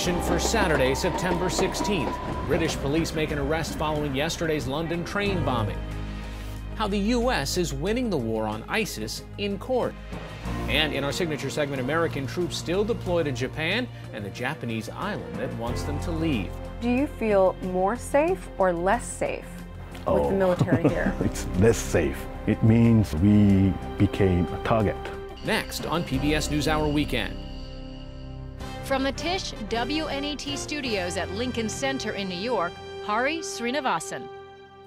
For Saturday, September 16th, British police make an arrest following yesterday's London train bombing. How the U.S. is winning the war on ISIS in court. And in our signature segment, American troops still deployed in Japan and the Japanese island that wants them to leave. Do you feel more safe or less safe with Oh. the military here? it's less safe. It means we became a target. Next on PBS NewsHour Weekend. From the Tisch WNET studios at Lincoln Center in New York, Hari Srinivasan.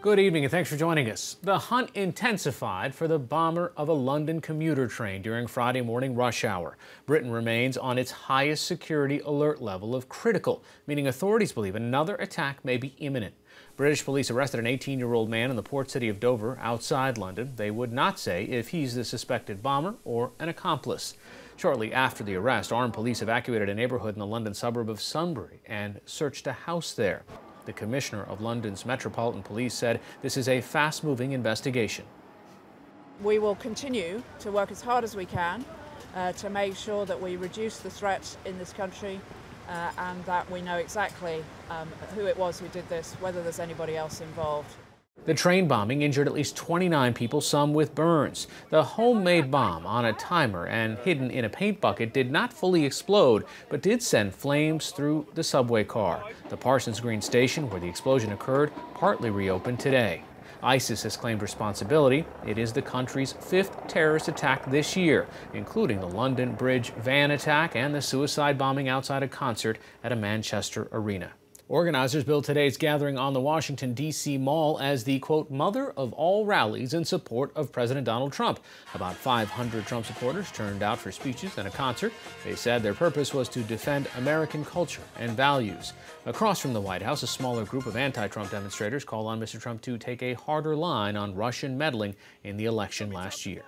Good evening and thanks for joining us. The hunt intensified for the bomber of a London commuter train during Friday morning rush hour. Britain remains on its highest security alert level of critical, meaning authorities believe another attack may be imminent. British police arrested an 18 year old man in the port city of Dover outside London. They would not say if he's the suspected bomber or an accomplice. Shortly after the arrest, armed police evacuated a neighborhood in the London suburb of Sunbury and searched a house there. The commissioner of London's Metropolitan Police said this is a fast moving investigation. We will continue to work as hard as we can uh, to make sure that we reduce the threat in this country uh, and that we know exactly um, who it was who did this, whether there's anybody else involved. The train bombing injured at least 29 people, some with burns. The homemade bomb on a timer and hidden in a paint bucket did not fully explode, but did send flames through the subway car. The Parsons Green station, where the explosion occurred, partly reopened today. ISIS has claimed responsibility. It is the country's fifth terrorist attack this year, including the London Bridge van attack and the suicide bombing outside a concert at a Manchester arena. Organizers billed today's gathering on the Washington, D.C. Mall as the, quote, mother of all rallies in support of President Donald Trump. About 500 Trump supporters turned out for speeches and a concert. They said their purpose was to defend American culture and values. Across from the White House, a smaller group of anti Trump demonstrators called on Mr. Trump to take a harder line on Russian meddling in the election last year.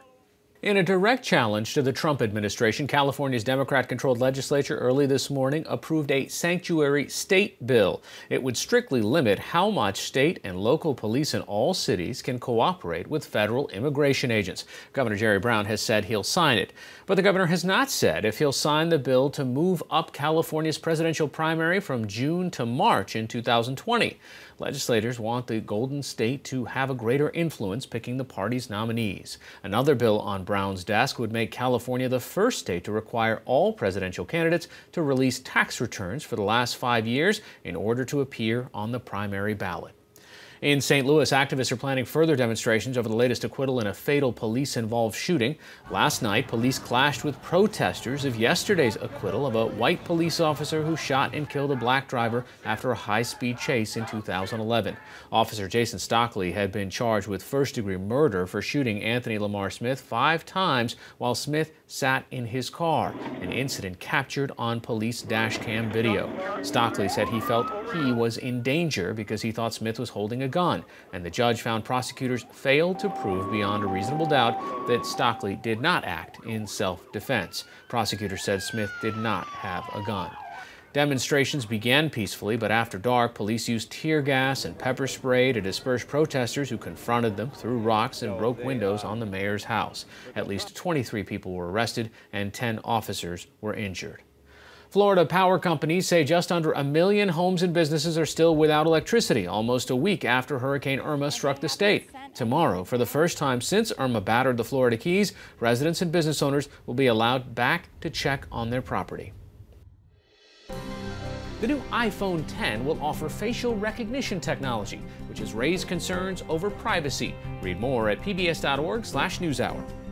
In a direct challenge to the Trump administration, California's Democrat controlled legislature early this morning approved a sanctuary state bill. It would strictly limit how much state and local police in all cities can cooperate with federal immigration agents. Governor Jerry Brown has said he'll sign it. But the governor has not said if he'll sign the bill to move up California's presidential primary from June to March in 2020. Legislators want the Golden State to have a greater influence picking the party's nominees. Another bill on Brown's desk would make California the first state to require all presidential candidates to release tax returns for the last five years in order to appear on the primary ballot. In St. Louis, activists are planning further demonstrations over the latest acquittal in a fatal police involved shooting. Last night, police clashed with protesters of yesterday's acquittal of a white police officer who shot and killed a black driver after a high speed chase in 2011. Officer Jason Stockley had been charged with first degree murder for shooting Anthony Lamar Smith five times while Smith sat in his car, an incident captured on police dash cam video. Stockley said he felt he was in danger because he thought Smith was holding a gun, and the judge found prosecutors failed to prove beyond a reasonable doubt that Stockley did not act in self defense. Prosecutors said Smith did not have a gun. Demonstrations began peacefully, but after dark, police used tear gas and pepper spray to disperse protesters who confronted them, threw rocks, and broke windows on the mayor's house. At least 23 people were arrested and 10 officers were injured. Florida power companies say just under a million homes and businesses are still without electricity, almost a week after Hurricane Irma struck the state. Tomorrow, for the first time since Irma battered the Florida Keys, residents and business owners will be allowed back to check on their property. The new iPhone 10 will offer facial recognition technology, which has raised concerns over privacy. Read more at pbs.org/newshour.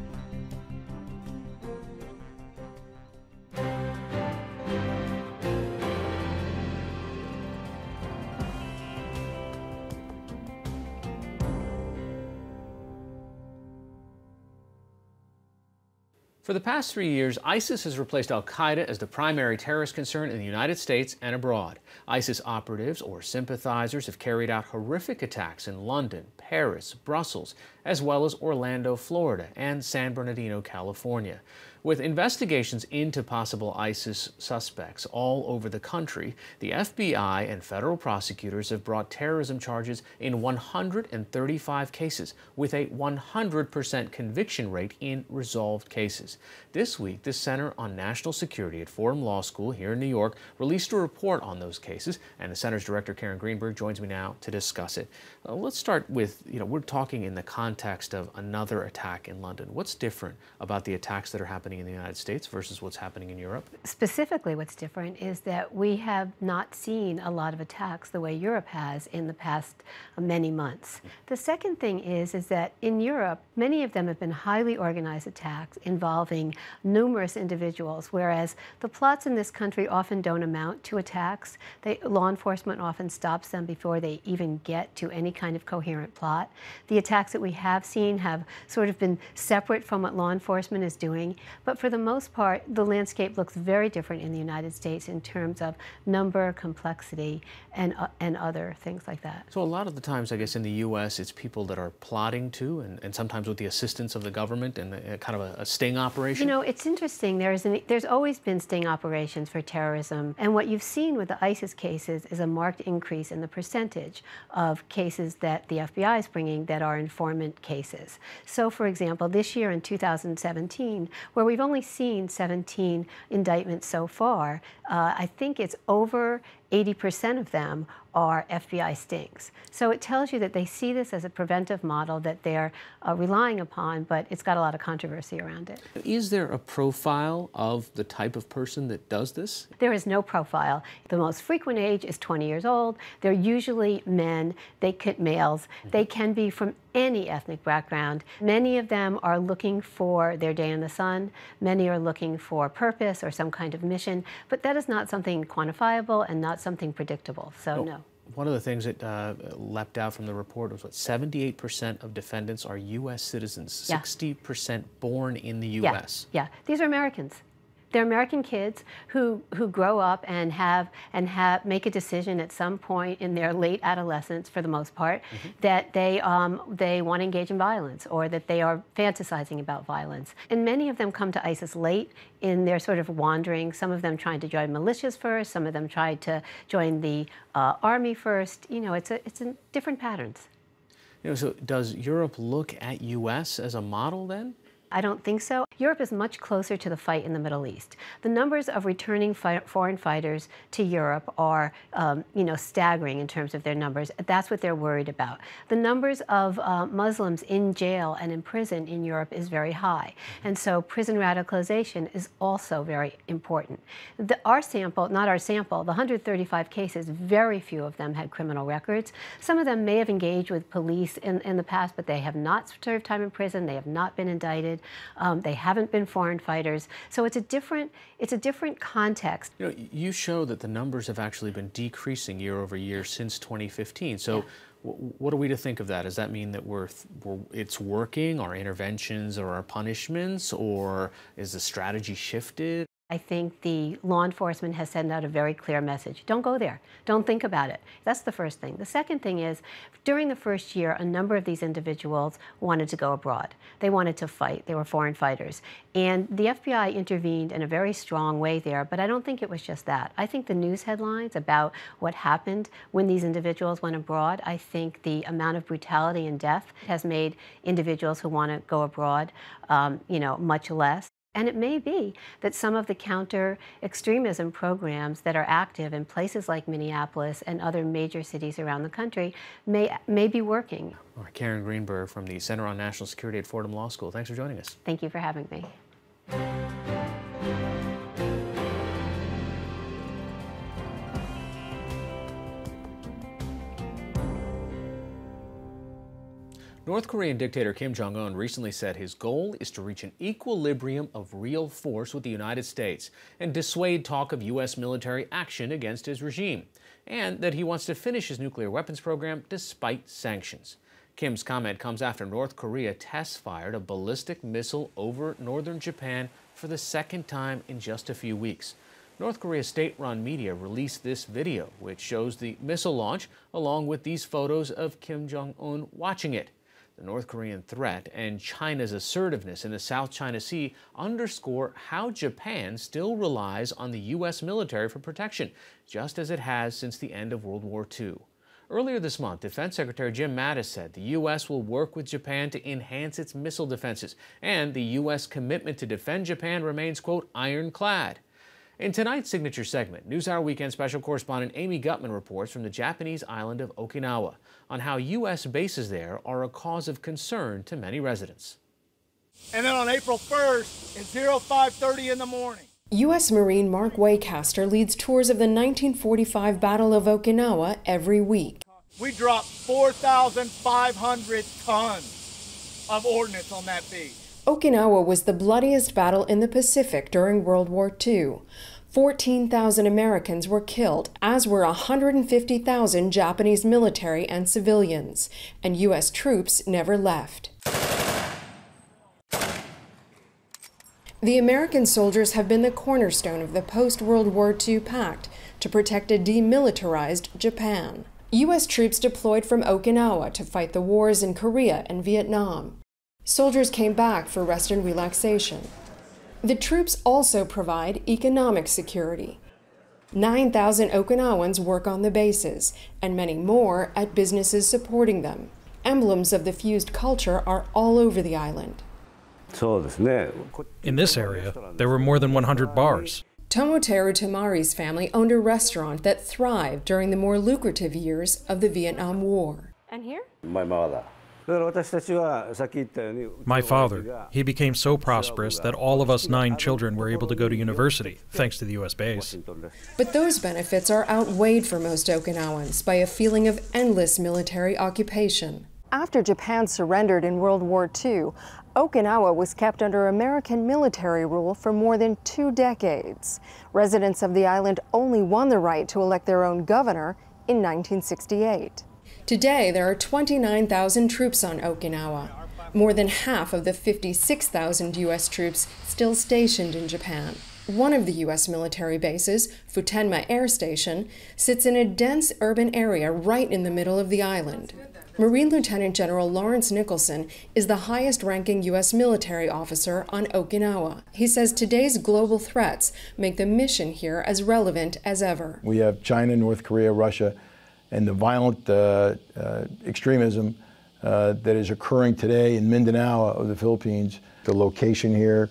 For the past three years, ISIS has replaced Al Qaeda as the primary terrorist concern in the United States and abroad. ISIS operatives or sympathizers have carried out horrific attacks in London, Paris, Brussels, as well as Orlando, Florida, and San Bernardino, California. With investigations into possible ISIS suspects all over the country, the FBI and federal prosecutors have brought terrorism charges in 135 cases, with a 100% conviction rate in resolved cases. This week, the Center on National Security at Fordham Law School here in New York released a report on those cases, and the center's director, Karen Greenberg, joins me now to discuss it. Uh, let's start with, you know, we're talking in the context of another attack in London. What's different about the attacks that are happening happening in the United States versus what's happening in Europe? Specifically, what's different is that we have not seen a lot of attacks the way Europe has in the past many months. The second thing is, is that in Europe, many of them have been highly organized attacks involving numerous individuals, whereas the plots in this country often don't amount to attacks. They, law enforcement often stops them before they even get to any kind of coherent plot. The attacks that we have seen have sort of been separate from what law enforcement is doing. But for the most part, the landscape looks very different in the United States in terms of number, complexity, and, uh, and other things like that. So a lot of the times, I guess, in the U.S., it's people that are plotting to, and, and sometimes with the assistance of the government and a, kind of a, a, sting operation? You know, it's interesting. There's, an, there's always been sting operations for terrorism. And what you've seen with the ISIS cases is a marked increase in the percentage of cases that the FBI is bringing that are informant cases. So, for example, this year in 2017, where we've only seen 17 indictments so far, uh, I think it's over 80% of them are FBI stings. So it tells you that they see this as a preventive model that they're uh, relying upon, but it's got a lot of controversy around it. Is there a profile of the type of person that does this? There is no profile. The most frequent age is 20 years old. They're usually men, they can, males. They can be from any ethnic background. Many of them are looking for their day in the sun. Many are looking for purpose or some kind of mission, but that is not something quantifiable and not something predictable. So, no one of the things that uh, leapt out from the report was what 78% of defendants are U.S. citizens, yeah. 60% born in the U.S. Yeah. yeah, these are Americans. They're American kids who, who grow up and have and have make a decision at some point in their late adolescence, for the most part, mm -hmm. that they um, they want to engage in violence or that they are fantasizing about violence. And many of them come to ISIS late in their sort of wandering. Some of them trying to join militias first. Some of them tried to join the uh, army first. You know, it's a it's a different patterns. You know, so does Europe look at U.S. as a model then? I don't think so. Europe is much closer to the fight in the Middle East. The numbers of returning fi foreign fighters to Europe are, um, you know, staggering in terms of their numbers. That's what they're worried about. The numbers of uh, Muslims in jail and in prison in Europe is very high, and so prison radicalization is also very important. The, our sample, not our sample, the 135 cases, very few of them had criminal records. Some of them may have engaged with police in, in the past, but they have not served time in prison. They have not been indicted. Um, they haven't been foreign fighters. So it's a different, it's a different context. You know, you show that the numbers have actually been decreasing year over year since 2015. So. Yeah. What are we to think of that? Does that mean that we're, we're, it's working, our interventions or our punishments, or is the strategy shifted? I think the law enforcement has sent out a very clear message. Don't go there. Don't think about it. That's the first thing. The second thing is, during the first year, a number of these individuals wanted to go abroad. They wanted to fight. They were foreign fighters. And the FBI intervened in a very strong way there, but I don't think it was just that. I think the news headlines about what happened when these individuals went abroad, I think the amount of brutality and death has made individuals who want to go abroad, um, you know, much less. And it may be that some of the counter extremism programs that are active in places like Minneapolis and other major cities around the country may, may be working. Karen Greenberg from the Center on National Security at Fordham Law School. Thanks for joining us. Thank you for having me. North Korean dictator Kim Jong un recently said his goal is to reach an equilibrium of real force with the United States and dissuade talk of U.S. military action against his regime, and that he wants to finish his nuclear weapons program despite sanctions. Kim's comment comes after North Korea test fired a ballistic missile over northern Japan for the second time in just a few weeks. North Korea's state run media released this video, which shows the missile launch along with these photos of Kim Jong un watching it. The North Korean threat and China's assertiveness in the South China Sea underscore how Japan still relies on the U.S. military for protection, just as it has since the end of World War II. Earlier this month, Defense Secretary Jim Mattis said the U.S. will work with Japan to enhance its missile defenses, and the U.S. commitment to defend Japan remains, quote, ironclad. In tonight's signature segment, NewsHour Weekend special correspondent Amy Guttman reports from the Japanese island of Okinawa on how U.S. bases there are a cause of concern to many residents. And then on April 1st at 0530 in the morning, U.S. Marine Mark Waycaster leads tours of the 1945 Battle of Okinawa every week. We dropped 4,500 tons of ordnance on that beach. Okinawa was the bloodiest battle in the Pacific during World War II. 14,000 Americans were killed, as were 150,000 Japanese military and civilians, and U.S. troops never left. The American soldiers have been the cornerstone of the post World War II pact to protect a demilitarized Japan. U.S. troops deployed from Okinawa to fight the wars in Korea and Vietnam. Soldiers came back for rest and relaxation. The troops also provide economic security. 9,000 Okinawans work on the bases, and many more at businesses supporting them. Emblems of the fused culture are all over the island. In this area, there were more than 100 bars. Tomoteru Tamari's family owned a restaurant that thrived during the more lucrative years of the Vietnam War. And here? My mother. My father, he became so prosperous that all of us nine children were able to go to university, thanks to the U.S. base. But those benefits are outweighed for most Okinawans by a feeling of endless military occupation. After Japan surrendered in World War II, Okinawa was kept under American military rule for more than two decades. Residents of the island only won the right to elect their own governor in 1968. Today, there are 29,000 troops on Okinawa, more than half of the 56,000 U.S. troops still stationed in Japan. One of the U.S. military bases, Futenma Air Station, sits in a dense urban area right in the middle of the island. Marine Lieutenant General Lawrence Nicholson is the highest ranking U.S. military officer on Okinawa. He says today's global threats make the mission here as relevant as ever. We have China, North Korea, Russia, and the violent uh, uh, extremism uh, that is occurring today in Mindanao of the Philippines. The location here,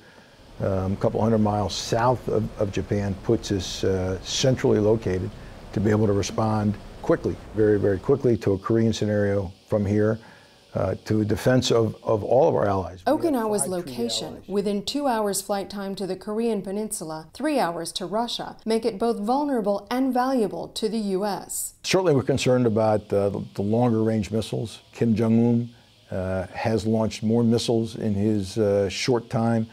um, a couple hundred miles south of, of Japan, puts us uh, centrally located to be able to respond quickly, very, very quickly to a Korean scenario from here. Uh, to defense of, of all of our allies. Okinawa's location, within two hours flight time to the Korean peninsula, three hours to Russia, make it both vulnerable and valuable to the U.S. Certainly, we're concerned about uh, the, the, longer range missiles. Kim Jong un uh, has launched more missiles in his uh, short time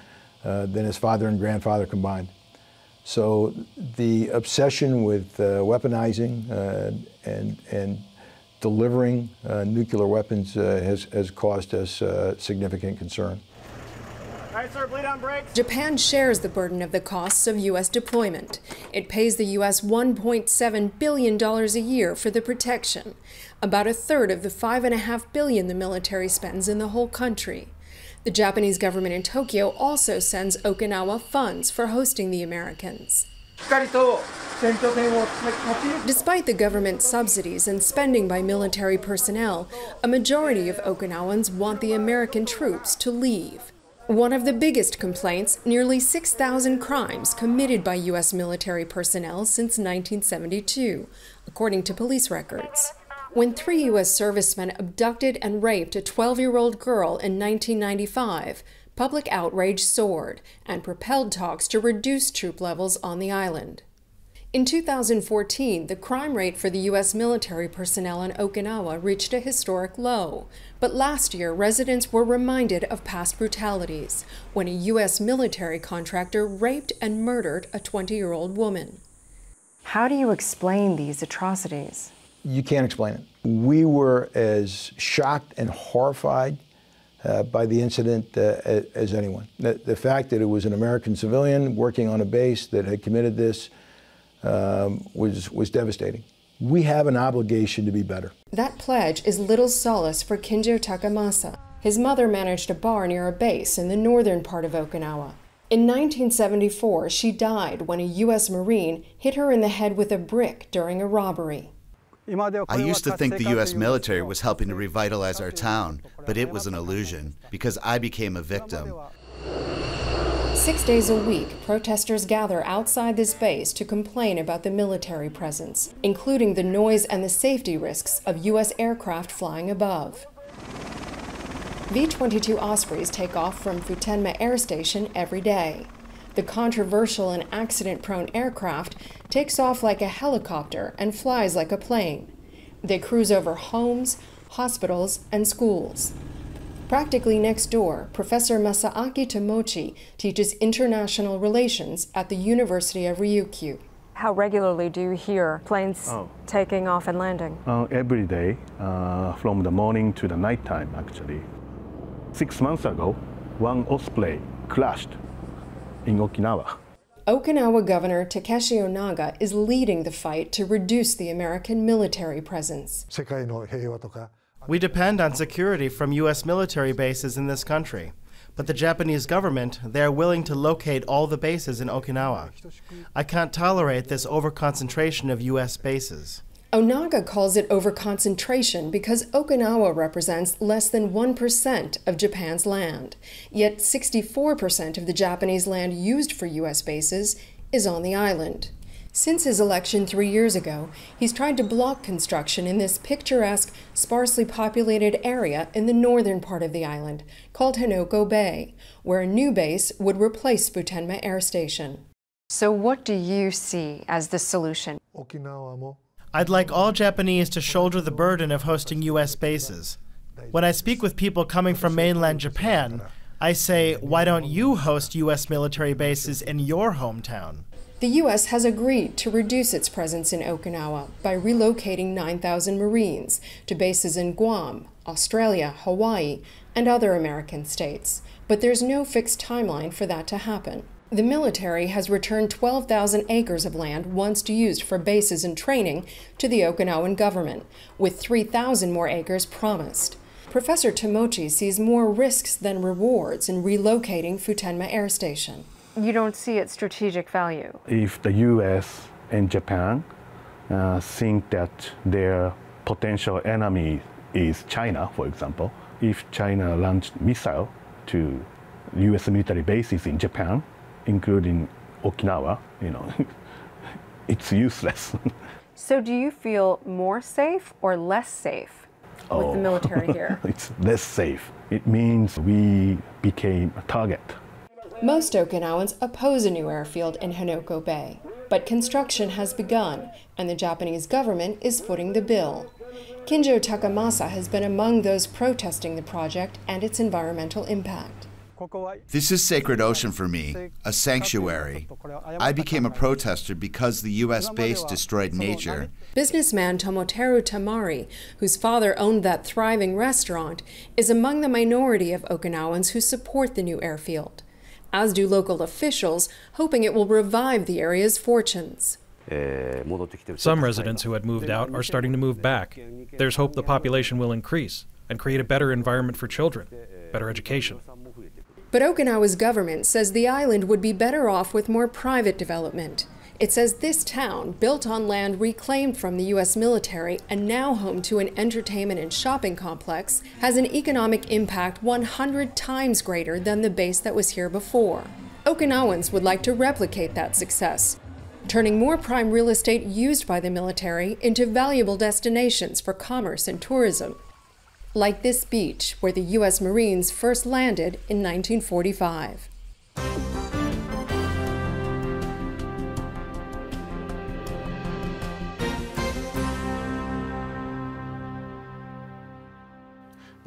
uh, than his father and grandfather combined. So the obsession with uh, weaponizing uh, and, and delivering uh, nuclear weapons uh, has, has caused us uh, significant concern. All right, sir, bleed on brakes. Japan shares the burden of the costs of U.S. deployment. It pays the U.S. $1.7 billion a year for the protection, about a third of the 5.5 billion the military spends in the whole country. The Japanese government in Tokyo also sends Okinawa funds for hosting the Americans. Despite the government subsidies and spending by military personnel, a majority of Okinawans want the American troops to leave. One of the biggest complaints nearly 6,000 crimes committed by U.S. military personnel since 1972, according to police records. When three U.S. servicemen abducted and raped a 12 year old girl in 1995, public outrage soared and propelled talks to reduce troop levels on the island. In 2014, the crime rate for the U.S. military personnel in Okinawa reached a historic low. But last year, residents were reminded of past brutalities when a U.S. military contractor raped and murdered a 20 year old woman. How do you explain these atrocities? You can't explain it. We were as shocked and horrified uh, by the incident uh, as anyone. The, the, fact that it was an American civilian working on a base that had committed this um, was, was devastating. we have an obligation to be better. That pledge is little solace for Kinjo Takamasa. His mother managed a bar near a base in the northern part of Okinawa. In 1974, she died when a U.S. Marine hit her in the head with a brick during a robbery. I used to think the U.S. military was helping to revitalize our town, but it was an illusion because I became a victim. Six days a week, protesters gather outside this base to complain about the military presence, including the noise and the safety risks of U.S. aircraft flying above. V 22 Ospreys take off from Futenma Air Station every day. The controversial and accident prone aircraft takes off like a helicopter and flies like a plane. They cruise over homes, hospitals, and schools. Practically next door, Professor Masaaki Tomochi teaches international relations at the University of Ryukyu. How regularly do you hear planes oh. taking off and landing? Uh, every day, uh, from the morning to the night time, actually. Six months ago, one Osprey crashed in Okinawa. Okinawa Governor Takeshi Onaga is leading the fight to reduce the American military presence. We depend on security from U.S. military bases in this country. But the Japanese government, they are willing to locate all the bases in Okinawa. I can't tolerate this overconcentration of U.S. bases. Onaga calls it overconcentration because Okinawa represents less than 1% of Japan's land. Yet 64% of the Japanese land used for U.S. bases is on the island. Since his election three years ago, he's tried to block construction in this picturesque, sparsely populated area in the northern part of the island, called Henoko Bay, where a new base would replace Futenma Air Station. So, what do you see as the solution? I'd like all Japanese to shoulder the burden of hosting U.S. bases. When I speak with people coming from mainland Japan, I say, why don't you host U.S. military bases in your hometown? The U.S. has agreed to reduce its presence in Okinawa by relocating 9,000 Marines to bases in Guam, Australia, Hawaii, and other American states, but there's no fixed timeline for that to happen. The military has returned 12,000 acres of land once used for bases and training to the Okinawan government, with 3,000 more acres promised. Professor Tomochi sees more risks than rewards in relocating Futenma Air Station you don't see its strategic value? If the US and Japan uh, think that their potential enemy is China, for example, if China launched missile to US military bases in Japan, including Okinawa, you know, it's useless. so do you feel more safe or less safe with oh, the military here? it's less safe. It means we became a target most Okinawans oppose a new airfield in Henoko Bay, but construction has begun, and the Japanese government is footing the bill. Kinjo Takamasa has been among those protesting the project and its environmental impact. This is sacred ocean for me, a sanctuary. I became a protester because the U.S. base destroyed nature. Businessman Tomoteru Tamari, whose father owned that thriving restaurant, is among the minority of Okinawans who support the new airfield as do local officials, hoping it will revive the area's fortunes. Some residents who had moved out are starting to move back. There's hope the population will increase and create a better environment for children, better education. But Okinawa's government says the island would be better off with more private development. It says this town, built on land reclaimed from the U.S. military and now home to an entertainment and shopping complex, has an economic impact 100 times greater than the base that was here before. Okinawans would like to replicate that success, turning more prime real estate used by the military into valuable destinations for commerce and tourism. Like this beach, where the U.S. Marines first landed in 1945.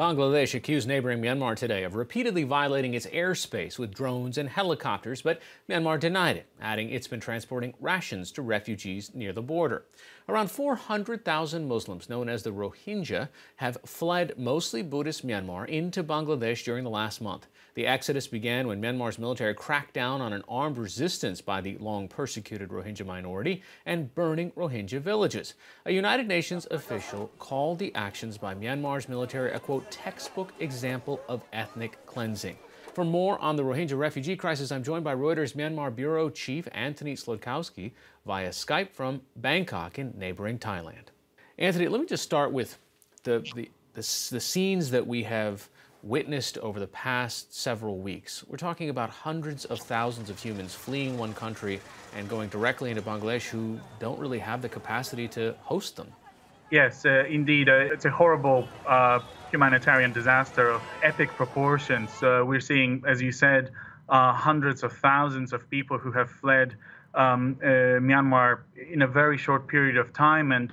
Bangladesh accused neighboring Myanmar today of repeatedly violating its airspace with drones and helicopters, but Myanmar denied it, adding it's been transporting rations to refugees near the border. Around 400,000 Muslims, known as the Rohingya, have fled mostly Buddhist Myanmar into Bangladesh during the last month. The exodus began when Myanmar's military cracked down on an armed resistance by the long persecuted Rohingya minority and burning Rohingya villages. A United Nations official called the actions by Myanmar's military a quote textbook example of ethnic cleansing. For more on the Rohingya refugee crisis, I'm joined by Reuters Myanmar Bureau Chief Anthony Slodkowski via Skype from Bangkok in neighboring Thailand. Anthony, let me just start with the, the, the, the scenes that we have witnessed over the past several weeks. We're talking about hundreds of thousands of humans fleeing one country and going directly into Bangladesh who don't really have the capacity to host them. Yes, uh, indeed. Uh, it's a horrible uh, humanitarian disaster of epic proportions. Uh, we're seeing, as you said, uh, hundreds of thousands of people who have fled um, uh, Myanmar in a very short period of time, and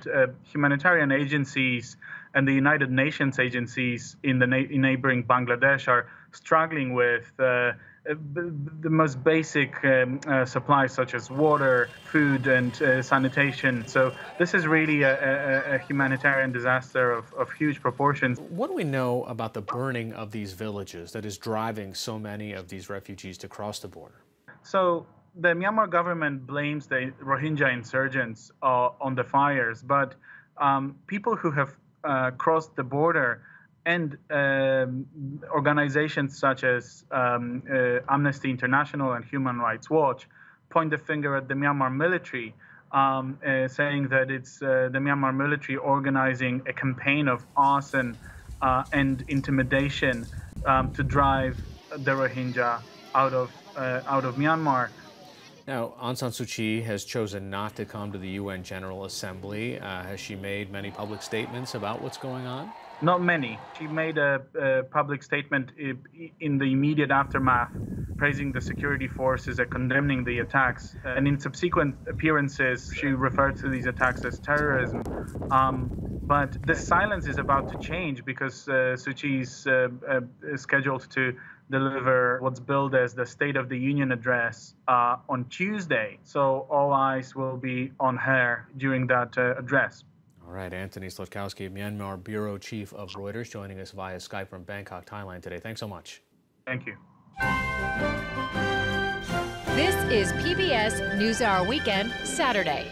humanitarian agencies and the United Nations agencies in the na- in neighboring Bangladesh are struggling with uh, the most basic um, uh, supplies such as water, food, and uh, sanitation. So this is really a, a, a humanitarian disaster of, of, huge proportions. What do we know about the burning of these villages that is driving so many of these refugees to cross the border? So the Myanmar government blames the Rohingya insurgents uh, on the fires, but um, people who have uh, crossed the border and um, organizations such as um, uh, Amnesty International and Human Rights Watch point the finger at the Myanmar military, um, uh, saying that it's uh, the Myanmar military organizing a campaign of arson uh, and intimidation um, to drive the Rohingya out of uh, out of Myanmar. Now, Aung San Suu Kyi has chosen not to come to the UN General Assembly. Uh, has she made many public statements about what's going on? Not many. She made a, a, public statement in the immediate aftermath, praising the security forces and condemning the attacks. And in subsequent appearances, she referred to these attacks as terrorism. Um, but this silence is about to change because uh, Suu Kyi is uh, uh, scheduled to deliver what's billed as the State of the Union address uh, on Tuesday. So all eyes will be on her during that uh, address. All right, Anthony Slodkowski, Myanmar Bureau Chief of Reuters, joining us via Skype from Bangkok, Thailand today. Thanks so much. Thank you. This is PBS NewsHour Weekend, Saturday.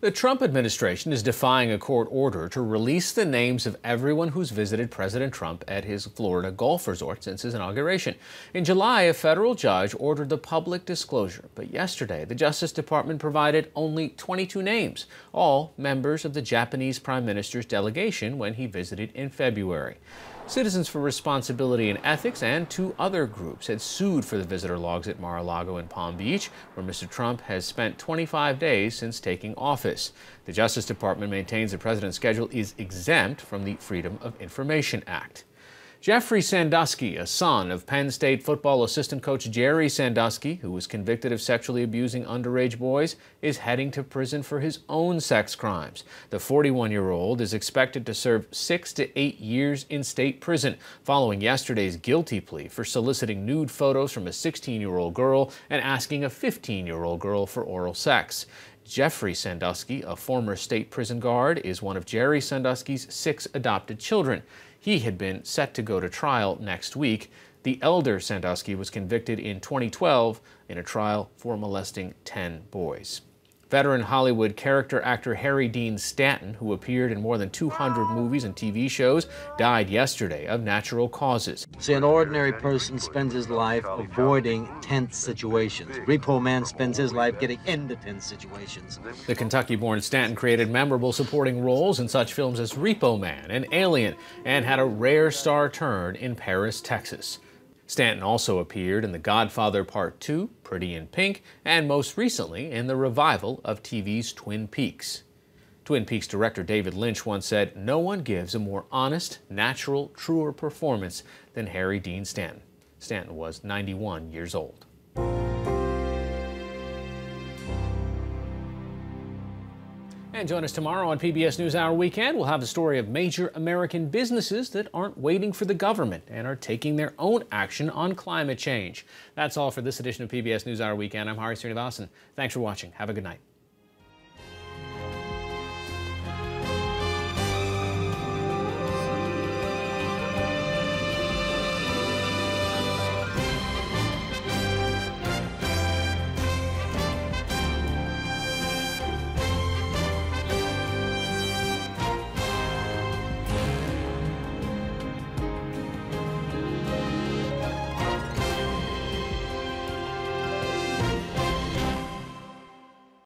The Trump administration is defying a court order to release the names of everyone who's visited President Trump at his Florida golf resort since his inauguration. In July, a federal judge ordered the public disclosure, but yesterday the Justice Department provided only 22 names, all members of the Japanese Prime Minister's delegation when he visited in February. Citizens for Responsibility and Ethics and two other groups had sued for the visitor logs at Mar-a-Lago and Palm Beach, where Mr. Trump has spent 25 days since taking office. The Justice Department maintains the president's schedule is exempt from the Freedom of Information Act. Jeffrey Sandusky, a son of Penn State football assistant coach Jerry Sandusky, who was convicted of sexually abusing underage boys, is heading to prison for his own sex crimes. The 41 year old is expected to serve six to eight years in state prison following yesterday's guilty plea for soliciting nude photos from a 16 year old girl and asking a 15 year old girl for oral sex. Jeffrey Sandusky, a former state prison guard, is one of Jerry Sandusky's six adopted children. He had been set to go to trial next week. The elder Sandusky was convicted in 2012 in a trial for molesting 10 boys. Veteran Hollywood character actor Harry Dean Stanton, who appeared in more than 200 movies and TV shows, died yesterday of natural causes. See, an ordinary person spends his life avoiding tense situations. Repo Man spends his life getting into tense situations. The Kentucky born Stanton created memorable supporting roles in such films as Repo Man and Alien, and had a rare star turn in Paris, Texas. Stanton also appeared in The Godfather Part 2, Pretty in Pink, and most recently in the revival of TV's Twin Peaks. Twin Peaks director David Lynch once said, No one gives a more honest, natural, truer performance than Harry Dean Stanton. Stanton was 91 years old. And join us tomorrow on PBS NewsHour Weekend. We'll have the story of major American businesses that aren't waiting for the government and are taking their own action on climate change. That's all for this edition of PBS NewsHour Weekend. I'm Hari Srinivasan. Thanks for watching. Have a good night.